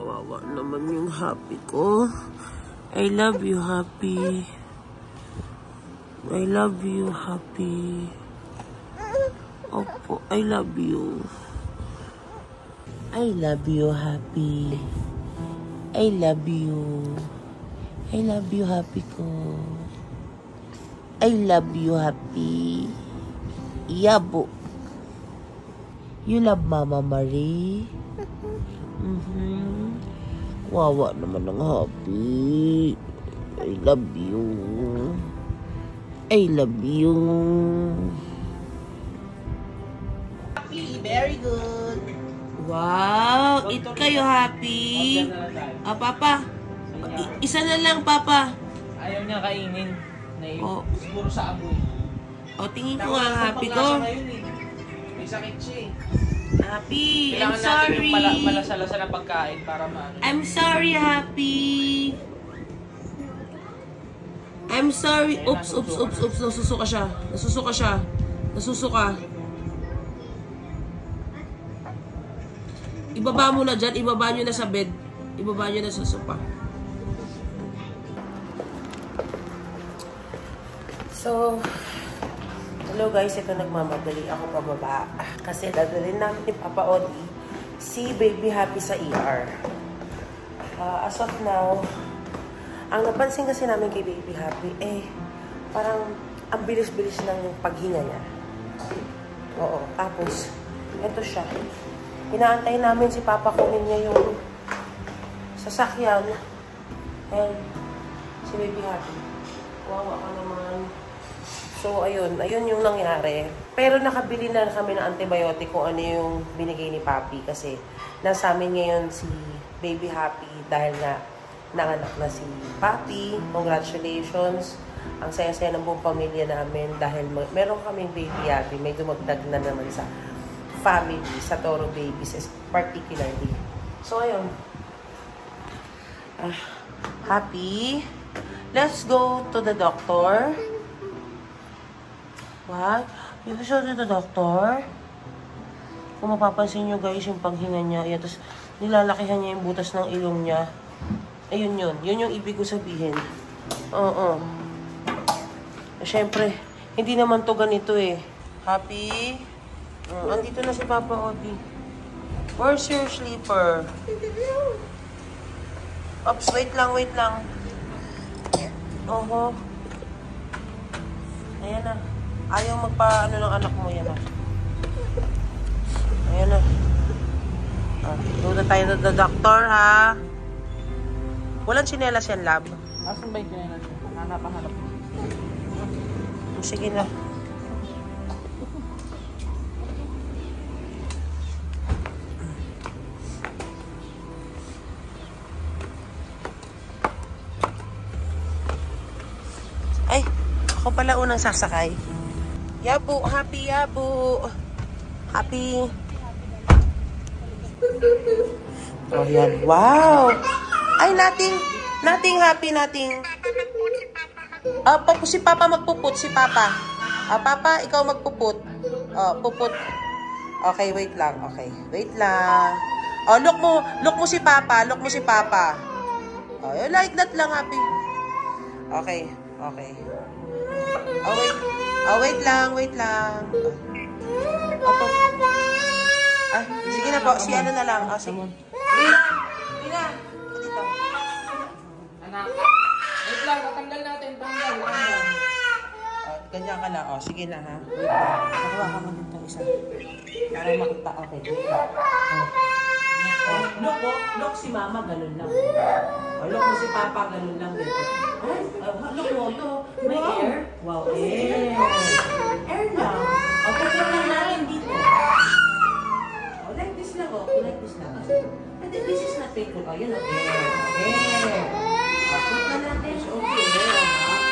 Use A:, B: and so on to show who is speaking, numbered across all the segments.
A: Kawawa naman yung happy ko. I love you, happy. I love you, happy. Opo, I love you. I love you, happy. I love you. I love you, happy ko. I love you, happy. Yabo. You love Mama Marie? Mm-hmm. Wawa naman ng happy. I love you. I love you. Happy, very good. Wow, eat kayo happy. Ah, Papa. I- isa na lang, Papa.
B: Ayaw niya kainin. Naiiw.
A: Oh.
B: Siguro sa amoy.
A: O, tingin ko nga happy ko.
B: Eh. May sakit siya eh.
A: Happy, I'm
B: Kailangan natin
A: sorry.
B: yung mala malasalasa na pagkain para maano.
A: I'm sorry, Happy. I'm sorry. Oops, oops, oops, oops. Nasusuka siya. Nasusuka siya. Nasusuka. Ibaba mo na dyan. Ibaba nyo na sa bed. Ibaba nyo na sa sopa. So, hello guys. Ito nagmamadali ako pababa. Kasi dadalhin namin ni Papa Odi si Baby Happy sa ER. Ah, as of now, ang napansin kasi namin kay Baby Happy, eh, parang ang bilis-bilis ng paghinga niya. Oo, tapos, eto siya. Inaantay namin si Papa kunin niya yung sasakyan. And, si Baby Happy. Wawa ka naman. So, ayun. Ayun yung nangyari. Pero nakabili na kami ng antibiotic kung ano yung binigay ni Papi kasi nasa amin ngayon si Baby Happy dahil na nanganak na si Papi. Congratulations. Ang saya-saya ng buong pamilya namin dahil meron kaming baby happy. May dumagdag na naman sa family, sa Toro Babies particularly. So, ayun. Ah, happy. Let's go to the doctor. What? You show to the doctor? Kung mapapansin nyo guys, yung paghinga niya, yan, tapos nilalakihan niya yung butas ng ilong niya. Ayun yun. Yun yung ibig ko sabihin. Oo. Siyempre, hindi naman to ganito eh. Happy? Mm, andito na si Papa Odi. Where's your sleeper? Ops, wait lang, wait lang. Oho. Ayan na. Ayaw magpa, ano ng anak mo, yan na. Ayan na. Ah, doon na tayo na doctor, ha? Walang chinelas yan, lab.
B: Asan ba yung kinain natin? Hanap-hanap.
A: Sige na. Ay, ako pala unang sasakay. Yabo, happy yabo. Happy. Oh, yan. Wow! Ay, nating, nating happy, nating. Ah, pa, si Papa magpuput, si Papa. Ah, Papa, ikaw magpuput. Oh, puput. Okay, wait lang. Okay, wait lang. Oh, look mo, look mo si Papa, look mo si Papa. Oh, like that lang, happy. Okay, okay. Oh, wait. Oh, wait lang, wait lang. Opo. Ah, sige na po, si ano na lang. Ah, sige. Rina, Rina, dito.
B: Anak. Wait lang, tatanggal natin. Tanggal. Tanggal.
A: Oh, ganyan ka lang. Oh, sige na ha. Wait lang. Nakuha ka mo dito isa. Para makita. Okay, wait lang. Oh. Oh, look mo. Look si mama, ganun lang. Oh, look mo si papa, ganun lang dito. Ay, oh, look mo, to. May air. Wow, air. Air lang. Oh, put lang natin dito. Oh, like this lang, oh. Like this lang. And then, this is not painful. Oh, yun. Air. Air. Na natin. Okay, air.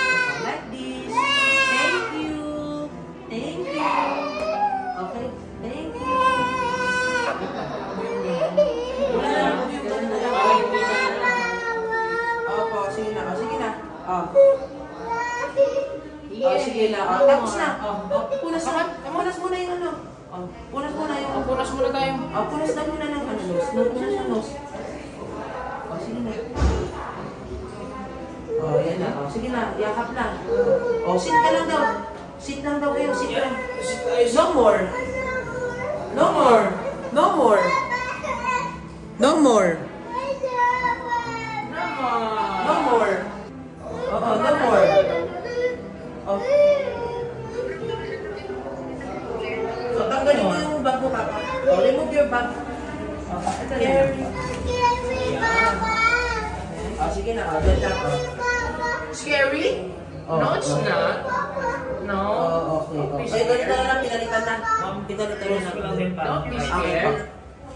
A: Oh, sige na. Oh, tapos na. Oh, oh, punas na. Punas muna yung ano. Oh, punas muna yung...
B: Oh, punas muna tayo.
A: Oh, punas na muna ng ano, nose. No, punas ng nose. Oh, sige na. Oh, yan na. Oh, sige na. Yakap na. Oh, sit ka lang daw. Sit lang daw kayo. Sit lang. No more. No more. No more. No more. Lang, pinalitan na. Na.
B: Don't be scared.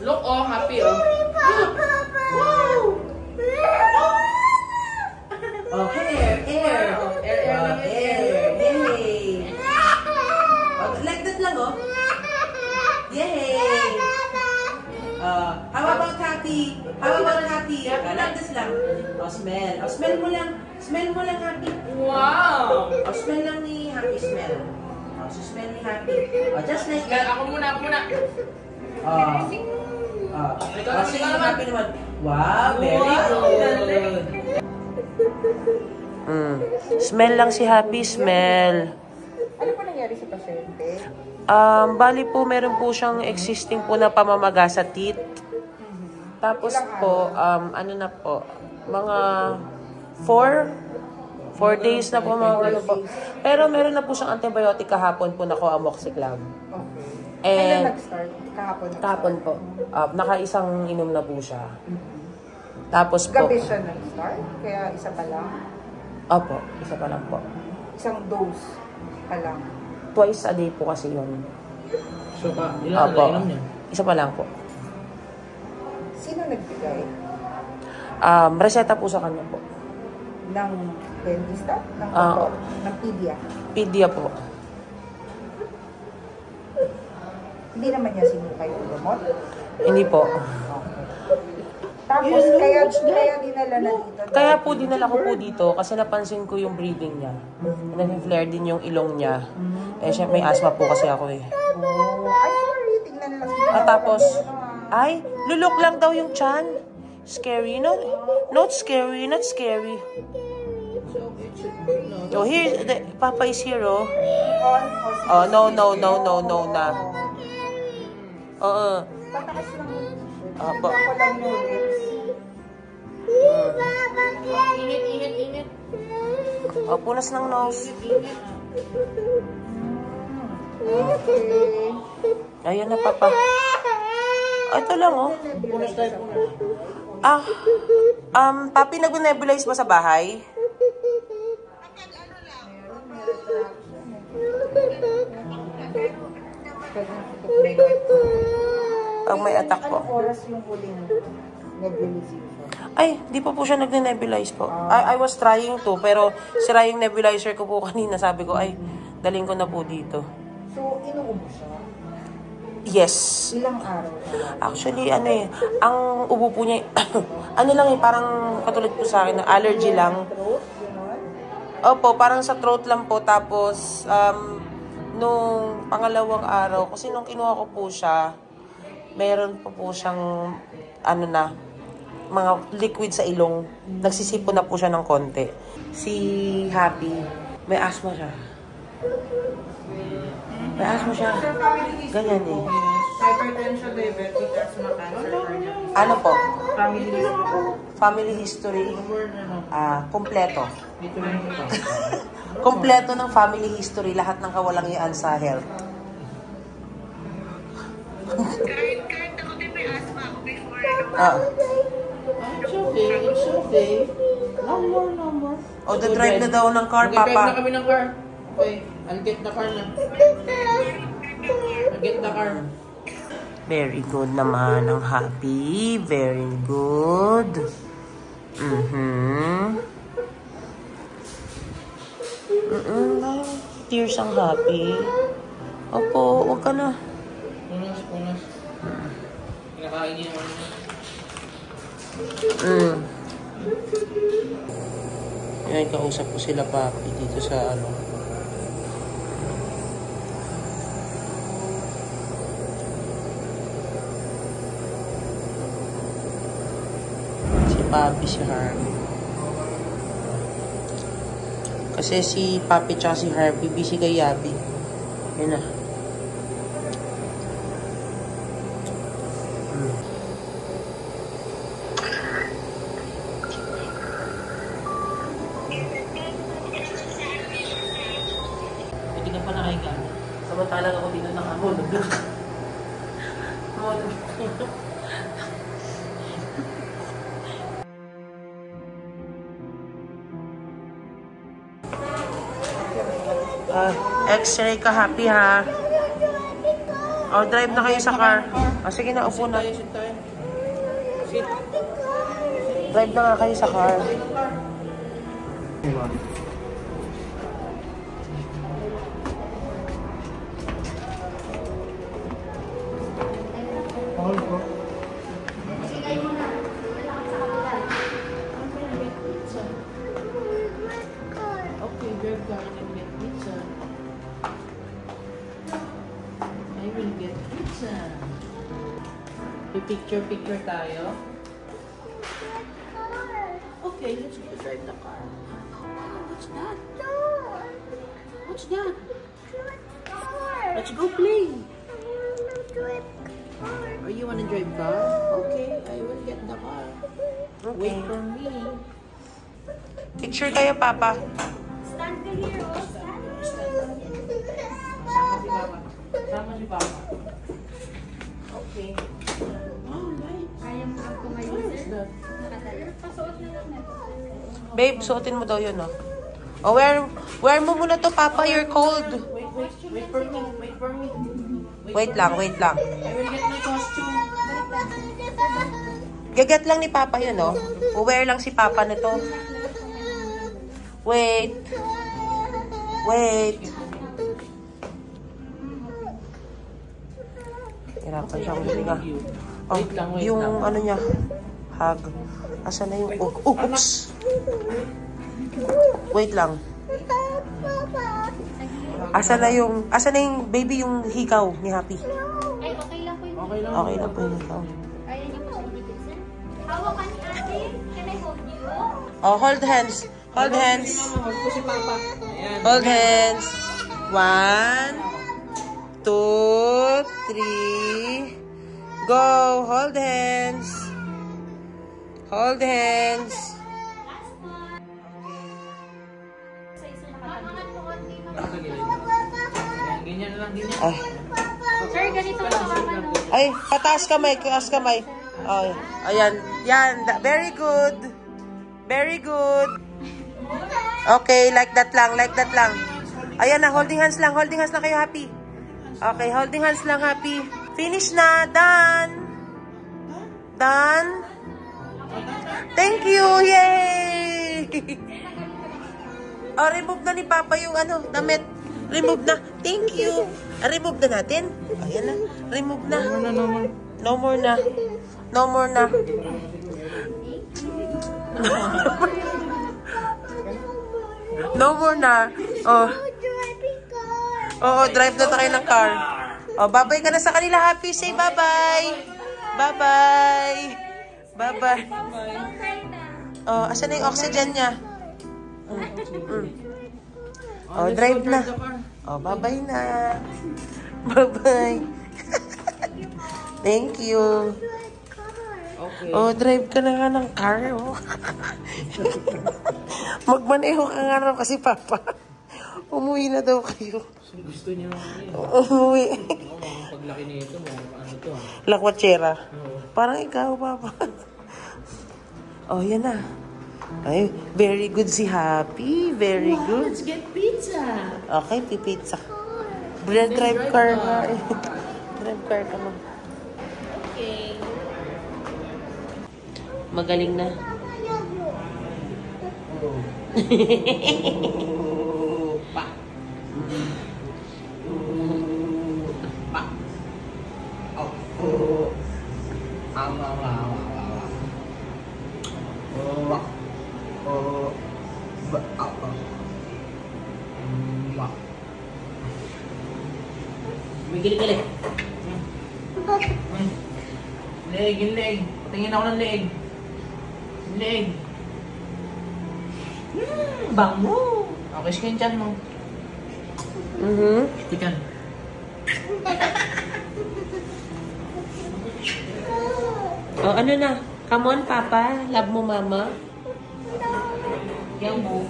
B: Look, oh, happy, oh.
A: Oh, hair, hair.
B: Oh, air, air
A: Oh, hair. Yay. Oh, like that lang, oh. Yay. Uh, how about happy? How about happy? Uh, like this lang. Oh, smell. Oh, smell mo lang. Smell mo lang, happy.
B: Wow!
A: Oh, smell lang ni happy, smell. Oh, smell ni happy. Oh, just like that.
B: ako muna, ako muna.
A: Ah. Ah.
B: Ikaw
A: Ah,
B: naman,
A: sige,
B: ikaw naman.
A: Wow, very good. Mm. Smell lang si Happy, smell.
C: Ano po nangyari sa pasyente?
A: Um, bali po, meron po siyang existing po na pamamaga sa teeth. Tapos po, um, ano na po, mga four, four days na po mga ano po. Pero meron na po siyang antibiotic kahapon po na ko amoxiclav.
C: Okay.
A: And-
C: Kailan nag-start? Kahapon.
A: Kahapon po, uh, nakaisang inom na po siya. Tapos po,
C: Gabi siya nag-start? Kaya isa pa lang?
A: opo, isa pa lang po.
C: Isang dose pa lang.
A: Twice a day po kasi yun.
B: So, ka, ilan
A: Opo.
B: na inom niya?
A: Isa pa lang po.
C: Sino nagbigay?
A: Um, reseta po sa kanya po.
C: Ng dentista? Ng
A: Ah.
C: doktor? Ng pedia?
A: Pedia po.
C: Hindi naman niya sinukay yung gamot?
A: Hindi po.
C: Tapos, kaya, kaya dinala na dito.
A: Kaya po dinala ko po dito kasi napansin ko yung breathing niya. Nag-flare din yung ilong niya. Eh, syempre may asthma po kasi ako eh.
C: Oh, ay, sorry. Tingnan na lang.
A: At tapos, ay, lulok lang daw yung chan. Scary, no? Not scary, not scary. Oh, here, the, Papa is here, oh. Oh, no, no, no, no, no na. Oo.
C: Ako lang yung lips.
B: Init, init, init.
A: Oh, punas ng nose.
C: Okay.
A: Ayun na, Papa. Ah, Ito lang, oh.
B: Punas tayo, punas.
A: Ah, um, Papi, nag-nebulize ba sa bahay? Pag may attack po.
C: Oras yung huling nebulization?
A: Ay, di pa po siya nagne-nebulize po. I, I was trying to, pero sira yung nebulizer ko po kanina. Sabi ko, ay, daling ko na po dito.
C: So, inuubo siya?
A: Yes.
C: Ilang araw?
A: Actually, ano eh, ang ubo po niya, ano lang eh, parang katulad po sa akin, allergy lang. Opo, parang sa throat lang po. Tapos, um, nung pangalawang araw, kasi nung kinuha ko po siya, meron po po siyang, ano na, mga liquid sa ilong. Nagsisipo na po siya ng konti. Si Happy, may asthma siya. May asthma siya. Ganyan eh.
C: Hypertension, diabetic, asthma, cancer, cardiac.
A: Ano po?
C: Family history.
A: Family history, ah, kompleto.
B: Dito lang ito.
A: Kompleto ng family history, lahat ng kawalangian sa health. Ah.
B: It's okay, it's okay. No more, no more.
A: O, the drive na daw ng car,
B: Mag-drive na
A: Papa.
B: kami ng car. Okay, I'll get the car na. I'll get the car.
A: Very good naman ang happy. Very good. Mhm. Mm-mm. Tears ang happy. Opo, wag ka na.
B: Punas, punas. Kinakain niya naman.
A: Mm. Yan, kausap ko sila papi dito sa ano. Si papi si Harvey. Kasi si Papi tsaka si Harvey busy kay Yabi. Yun na. X-ray ka, happy ha. Oh, drive na kayo sa car. Ah, sige na, upo na. Drive na nga kayo sa car.
B: Picture-picture tayo. Okay, let's go drive the car. What's that? What's that? Let's go play. Oh, you wanna drive car? Okay, I will get the car. Wait for me.
A: Picture kayo, Papa. Babe, suotin mo daw yun, oh. Oh, wear, wear mo muna to, Papa. You're cold.
B: Wait, wait, wait for me. Wait for me.
A: Wait lang, wait lang.
B: I will get my costume.
A: Gagat lang ni Papa yun, oh. Wear lang si Papa nito. Wait. Wait. Hirapan. Oh,
B: Wait lang, wait
A: yung
B: lang.
A: ano niya, hug. Asa na yung, oh, oh, oops. Wait lang. Asa na yung, asa na yung baby yung hikaw ni Happy?
D: Ay, okay lang po yun.
B: Okay lang.
A: Okay lang po yung hikaw.
D: Kaya niyo po umikit, sir. Hawak ka ni ate. Can I hold you?
A: Oh, hold hands. Hold hands.
B: Hold ko si Papa. Ayan.
A: Hold hands. One, two, three. Go. Hold hands.
B: Gilid. Ayan, ganyan lang, ganyan.
A: Ay,
D: Sir, ganito hawakan mo.
A: ay, pataas kamay, taas kamay. Ay, ayan. Yan. Very good. Very good. Okay, like that lang, like that lang. Ayan na, holding hands lang, holding hands lang kayo, happy. Okay, holding hands lang, happy. Finish na, done. Done. Thank you, yay! oh, remove na ni Papa yung ano, damit. Remove na. Thank you. Ah, remove na natin. Ayan na, remove na. No more na. No more na. no more na. Oh. Oo, drive na tayo ng car. Oh, babay ka na sa kanila. Happy. Say bye-bye. Bye-bye. Bye-bye. Oh, asan na yung oxygen niya? Mm. Mm. Oh, drive na. Oh, bye-bye na. Bye-bye. Thank you.
B: Okay.
A: Oh, drive ka na nga ng car, oh. Magmaneho ka nga raw kasi, Papa. Umuwi na daw kayo.
B: So, gusto niya yun.
A: Umuwi.
B: Ako, mga paglaki nito, ano to ah.
A: Lakwachera.
B: Oo.
A: Parang ikaw, Papa. Oh, yan na. Ay, very good si Happy. Very good.
B: Let's get pizza!
A: Okay, pipizza. Drive, drive car nga. eh. drive car ka mo.
B: Okay.
A: Magaling na.
B: Pa. Pa. Oh. Ang Gilig-gilig. Leg, yung leg. Tingin ako ng leg. Leg. Hmm, bango. Okay, skin chan mo.
A: Mhm.
B: Tikan.
A: Oh, ano na? Come on, Papa. Love mo, Mama.
B: Yan mo.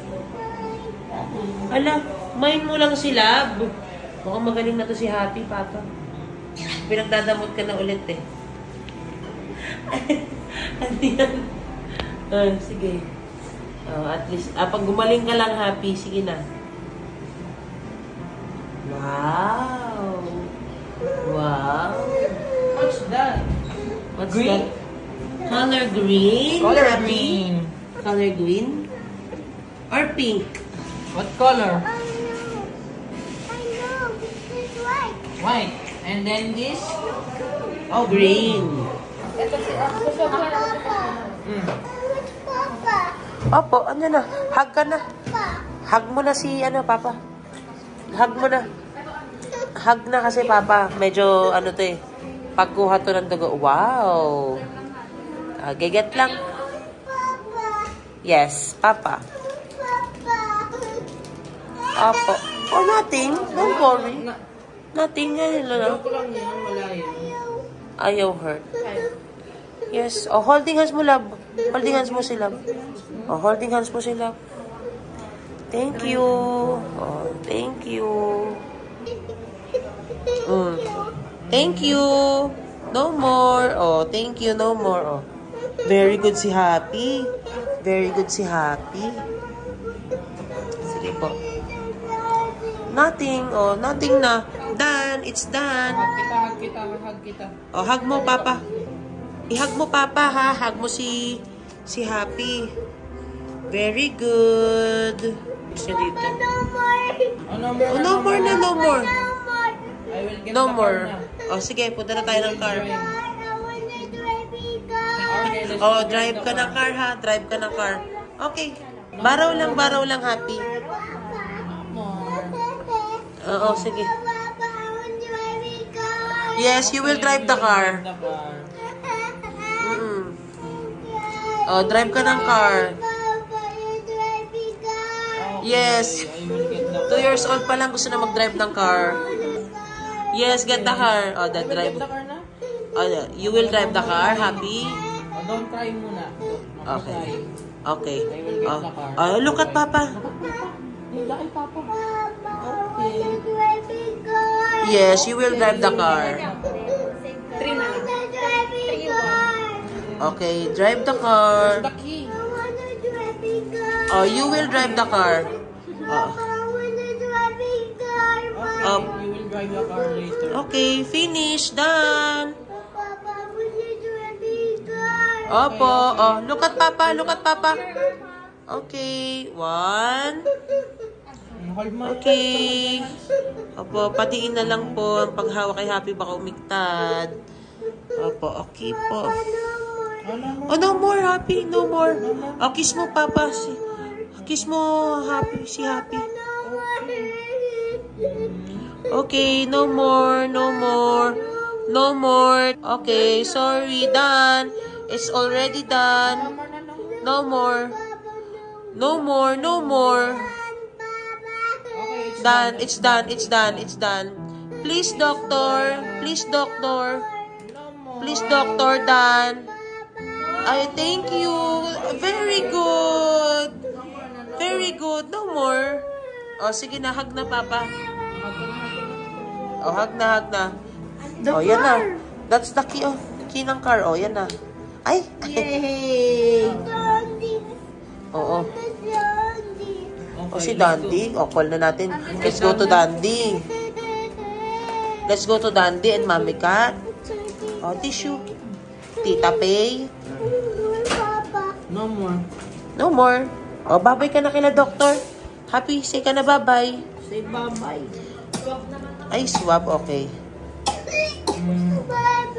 A: Ala, mind mo lang si Love. Mukhang magaling na to si Happy, Papa. Pinagdadamot ka na ulit eh. ano yan? Ah, sige. Oh, at least, ah, pag gumaling ka lang, Happy, sige na. Wow! Wow!
B: What's that?
A: What's
B: Green.
A: that? Color green?
B: Color
A: Happy?
B: green.
A: Color green? Or pink?
B: What color?
D: White.
B: And then this?
A: Oh, green.
D: Papa,
B: Mm.
D: what's Papa?
A: Opo, ano na? Hug ka na.
D: Papa.
A: Hug mo na si, ano, Papa. Hug mo na. Hug na kasi, Papa. Medyo, ano to eh. Pagkuha to ng dugo. Wow. Ah, geget lang.
D: Papa.
A: Yes, Papa.
D: Papa.
A: Opo. Oh, nothing. Don't worry. Nothing. Yan, ano.
B: Joke lang yan. Wala yan.
A: Ayaw hurt. Yes. Oh, holding hands mo, love. Holding hands mo si love. Oh, holding hands mo si love. Thank you. Oh, thank you. Mm. Thank you. No more. Oh, thank you. No more. Oh. Very good si Happy. Very good si Happy. Sige po. Nothing. Oh, nothing na. Done. It's done.
B: Hug kita, hug kita, hug kita.
A: Oh, hug mo, Papa. I-hug mo, Papa, ha? Hug mo si, si Happy. Very good. Gusto niya dito.
D: No more.
B: Oh, no more.
A: Oh, no more na, no more.
D: No more.
B: I will get
A: No more. Oh, sige, punta na tayo ng car.
D: I want to drive a car.
B: Okay, let's
A: Oh, drive ka ng car, ha? Drive ka ng car. Okay. Baraw lang, baraw lang, Happy. Oo, sige. Yes, you will drive the car.
B: The car.
A: Mm-mm. Oh, drive ka ng car.
D: Papa, you drive a car.
B: Okay,
A: Yes. Two years old pa lang gusto na mag-drive ng car. Yes, get the car. Oh,
B: will
A: drive. Oh, you will drive the car, Happy?
B: Oh, don't cry muna.
A: Okay. Okay. Oh, oh look at Papa.
B: Kay Papa.
D: Papa,
B: Okay.
A: Yes, you will drive the car. Okay, drive the car. Oh, you will drive the car. Oh. Um,
B: you will drive the car later.
A: Okay, finish. Done. Opo. Oh, look at Papa. Look at Papa. Okay. One. Okay. Opo, patiin na lang po ang paghawak kay Happy baka umiktad. Opo, okay po.
B: Oh, no more,
A: Happy. No more. Oh, kiss mo, Papa. Si, kiss mo, Happy. Si Happy. Okay, no more, no more. No more. Okay, sorry, done. It's already done. No more. No more, no more. Done, it's done, it's done, it's done. Please, doctor. Please, doctor. Please, doctor, done. Ay, thank you. Very good. Very good. No more. O, sige na. Hug na, Papa. O, hug na, hug na. O, yan na. That's the key, oh. Key ng car. O, yan na. Ay.
B: Yay!
A: Oo. O,
B: Okay,
A: si Dandy. O, call na natin. Let's go to Dandy. Let's go to Dandy and Mami Cat. O, tissue. Tita Pay.
B: No more.
A: No more. O, babay ka na kila doktor. Happy, say ka na babay.
B: Say bye-bye.
A: Ay, swab, okay.
D: Bye-bye.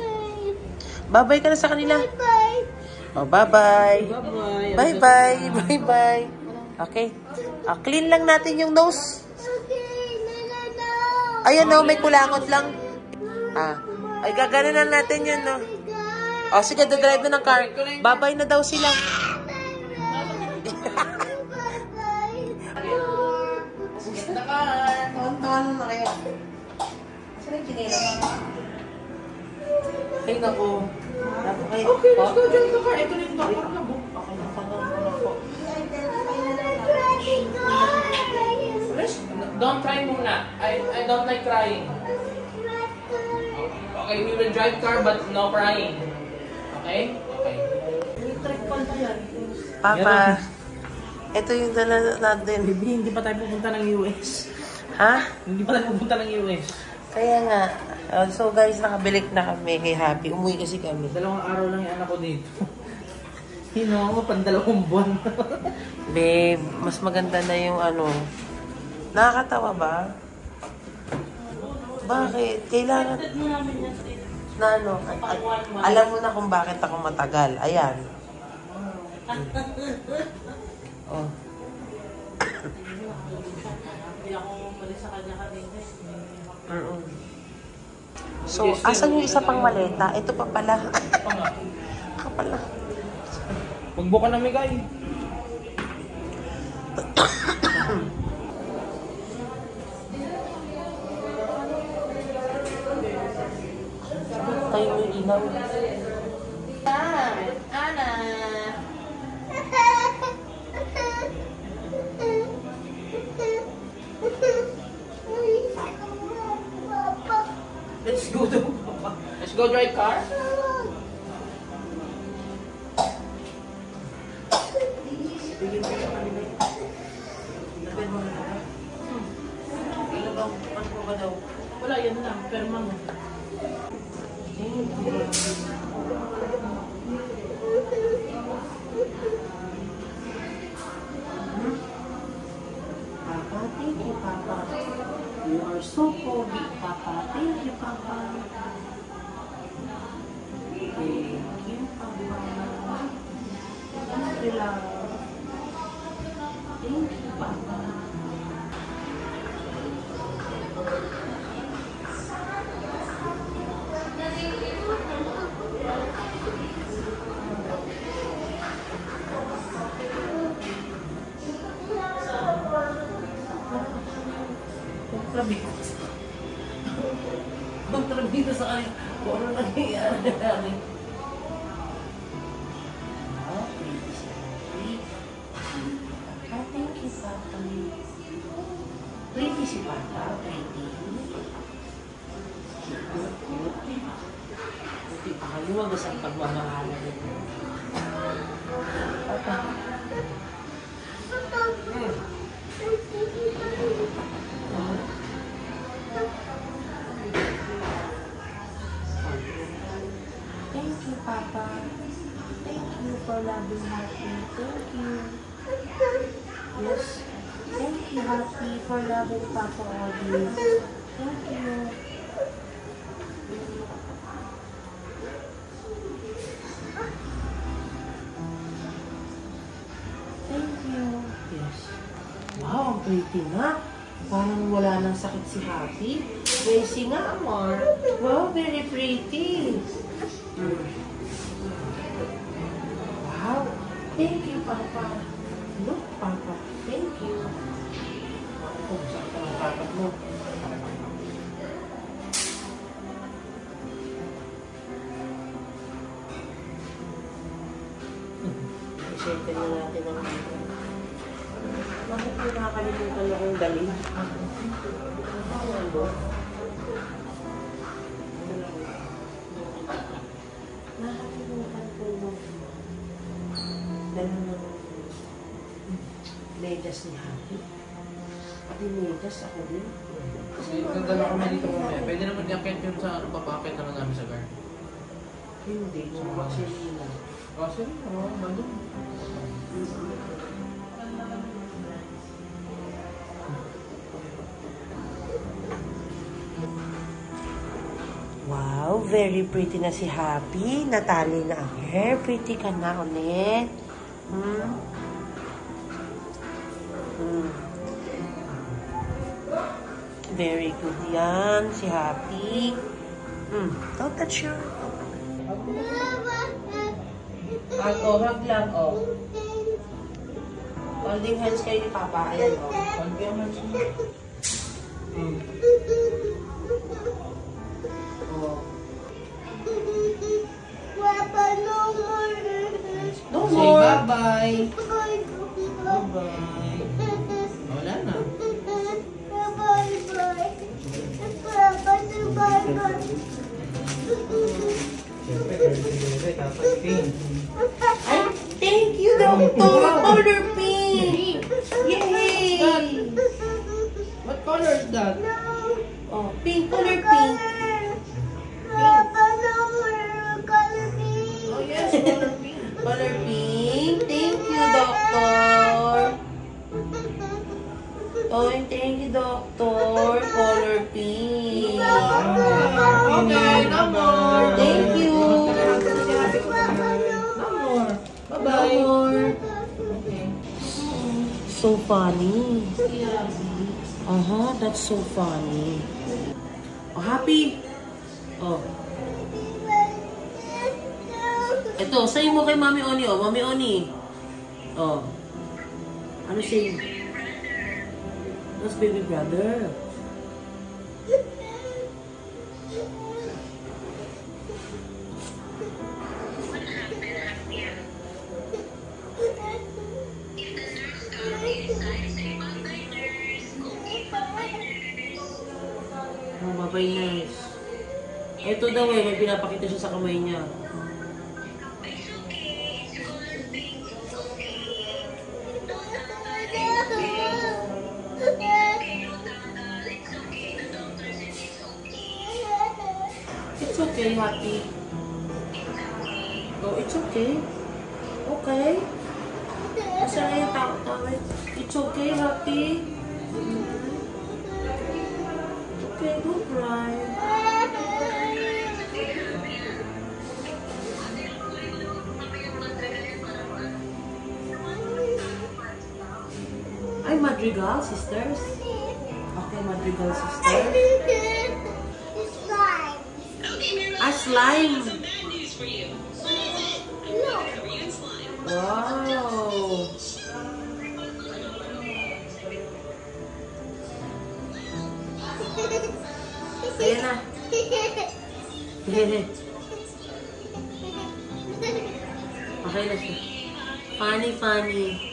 A: Babay ka na sa kanila. Bye-bye.
B: Bye-bye.
A: Bye-bye. Bye-bye. Okay. Ah, clean lang natin yung nose.
D: Okay, no, no.
A: Ayan, may kulangot lang. Ah, ay, gaganan na natin yun, no. O, sige, drive na ng car. Babay na daw sila. Ano na kaya? Saan yung mo? Ay, naku. Naku, ay.
B: Okay, let's
A: Oh.
B: go car. Ito na yung car na don't cry muna. I, I don't like crying. Okay, we will drive car but no crying. Okay? Okay.
A: Papa, ito yung dala natin.
B: Baby, hindi pa tayo pupunta ng US.
A: Ha?
B: Hindi pa tayo pupunta ng US.
A: Kaya nga. Uh, so guys, nakabilik na kami kay Happy. Umuwi kasi kami.
B: Dalawang araw lang yung anak ko dito. You know, pandalawang buwan.
A: Babe, mas maganda na yung ano. Nakakatawa ba? Bakit? Kailangan... Na ano, alam mo na kung bakit ako matagal. Ayan. Oh. So, asan yung isa pang maleta? Ito pa pala.
B: Pa nga.
A: Ito pala.
B: Magbuka na migay.
A: Tayo yung ilaw.
D: Ana.
B: Let's go to Let's go drive car.
A: Are so pogi, Papa. Thank you, Papa. Thank you, Papa. Thank you, love. Loving Papa always. Thank you. Thank you. Yes. Wow, ang pretty na. Parang wala nang sakit si Happy. Crazy nga, Amor. Wow, very pretty. Isente na natin ang dito. Bakit ko nakakalimutan akong dali? Ano? Nakakalimutan ko yung dala ng medyas ni Happy. Pati medyas ako din.
B: Kasi nagdala kami dito mamaya. Pwede naman i-akit yun sa ano, papakit naman namin sa car.
A: Hindi, yung baksilina.
B: Kasi, oo, nandun.
A: Wow, very pretty na si Happy. Natali na ang hair. Pretty ka na ulit. Hmm? Hmm. Very good yan, si Happy. Hmm. Don't touch your... Ah, oh, hug lang, oh. Holding hands kayo ni Papa. Ayan, oh.
B: Pag yung hands mo.
A: Mm. Oh.
B: Papa, no more.
A: No
C: Say
A: more.
C: bye-bye.
B: Bye.
C: Bye-bye. Wala na.
B: Bye bye. Papa, bye bye.
C: Siyempre, kaya tapos pink.
A: Ay, thank you, Doctor. Color pink. Yay!
C: What color is that?
A: Oh, pink, color pink.
B: More color pink.
C: Oh yes, color pink.
A: Color pink. Thank you, Doctor. Oh, thank you, Doctor. Color pink.
C: Okay, no more.
A: Thank you. So funny. Uh-huh, that's so funny. Oh, happy. Oh. Ito, say mo kay Mami Oni, oh. Mami Oni. Oh. Ano say? That's baby brother. Daw eh, may pinapakita siya sa kamay niya. It's okay, Happy. Oh, it's okay. Okay. Kasi na yung takot namin. It's okay, Happy. Okay, don't cry. Madrigal, sisters. Okay, Madrigal, sisters. Ah, slime. Wow. Ayan na. okay na siya. Funny, funny.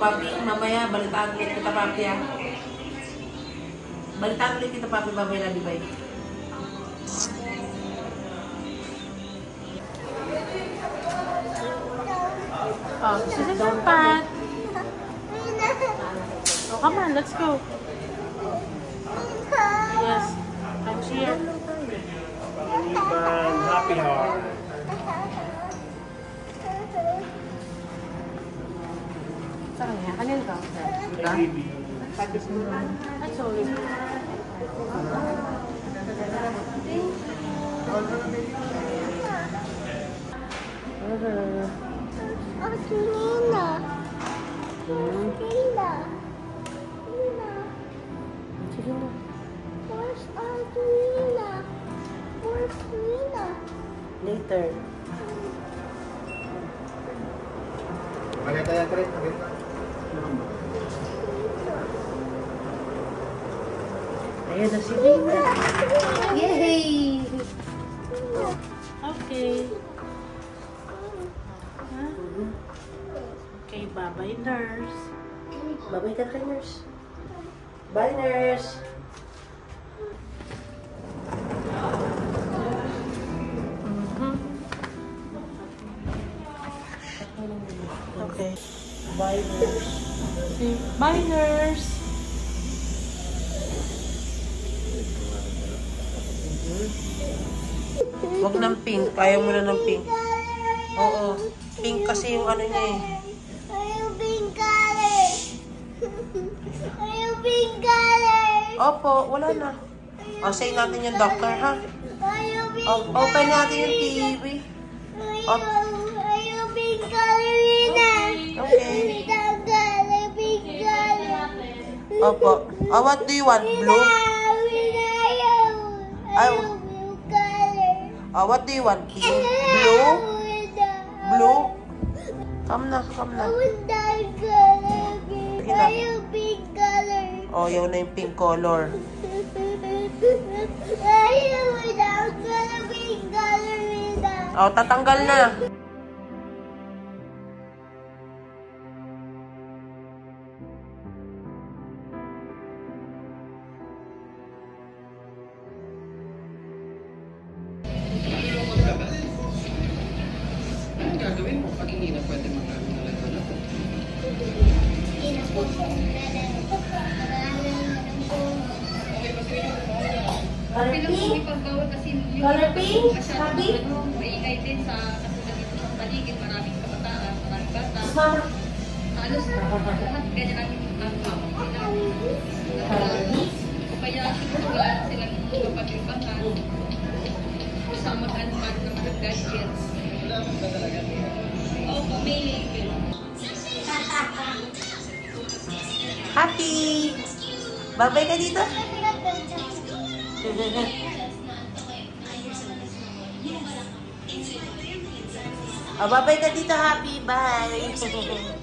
A: papi, mamaya, balitaan ulit kita, papi, ah. Balitaan ulit kita, papi, babay na, babay.
E: Oh, this is your part. Oh, come on, let's go.
F: Baby.
E: Ay, sorry.
B: Oh, Nina. Nina. Nina.
A: Sige na.
B: Where's Nina? Where's Nina?
A: Later.
F: Yan, Chris. Maganda.
A: Ayan na si Lina. Yay!
E: Okay. Okay, bye-bye, nurse.
A: Babay ka kay nurse. Bye, nurse.
E: Mhm. Okay.
A: Bye, nurse.
E: Bye, nurse.
A: Wag ng pink. Ayaw mo na ng pink. Oo. Pink kasi yung ano niya eh.
G: Ayaw pink color. Ayaw pink color.
A: Opo, wala na. O, say natin yung doctor, ha? O, open natin yung TV.
G: Ayaw, ayaw pink color Rina.
A: Okay. Opo. Oh, what do you want? Blue?
G: Ayaw.
A: Ayaw.
G: Blue.
A: Oh, what do you want? Blue?
G: Rina.
A: Blue? Come na, come na.
G: I want that color.
A: na.
G: Ayaw pink color.
A: Oh, yun na yung pink color.
G: Ayaw without color, pink color.
A: Oh, tatanggal na.
G: Color pink? Happy?
H: maingay din sa katulad dito sa paligid, maraming kabataan, maraming bata. Halos lahat ganyan ang? Kaya siguro wala na silang. Sa ng mga gadgets. Opo, may label.
A: Happy! Babay ka dito? Oh, babay ka dito, Happy. Bye!